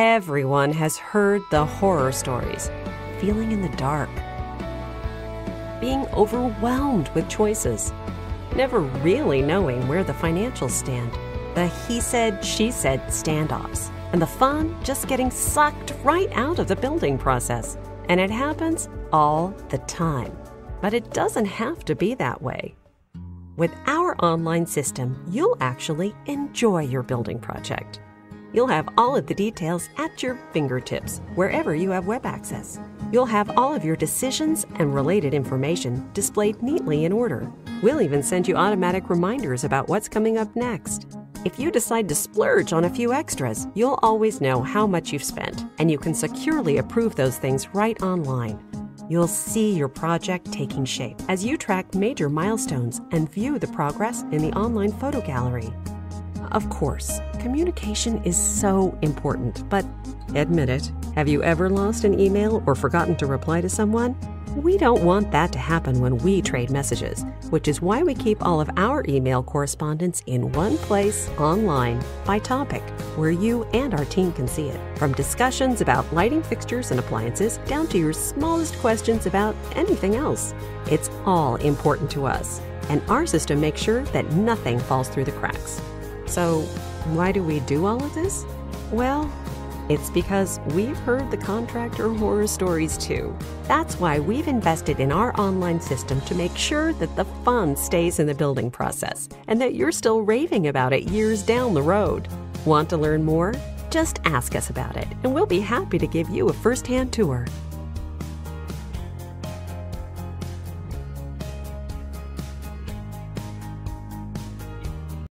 Everyone has heard the horror stories feeling in the dark, being overwhelmed with choices, never really knowing where the financials stand, the he said, she said standoffs, and the fun just getting sucked right out of the building process. And it happens all the time. But it doesn't have to be that way. With our online system, you'll actually enjoy your building project. You'll have all of the details at your fingertips wherever you have web access. You'll have all of your decisions and related information displayed neatly in order. We'll even send you automatic reminders about what's coming up next. If you decide to splurge on a few extras, you'll always know how much you've spent, and you can securely approve those things right online. You'll see your project taking shape as you track major milestones and view the progress in the online photo gallery. Of course, communication is so important, but admit it, have you ever lost an email or forgotten to reply to someone? We don't want that to happen when we trade messages, which is why we keep all of our email correspondence in one place online by topic, where you and our team can see it. From discussions about lighting fixtures and appliances down to your smallest questions about anything else. It's all important to us, and our system makes sure that nothing falls through the cracks. So, why do we do all of this? Well, it's because we've heard the contractor horror stories too. That's why we've invested in our online system to make sure that the fun stays in the building process and that you're still raving about it years down the road. Want to learn more? Just ask us about it, and we'll be happy to give you a first hand tour.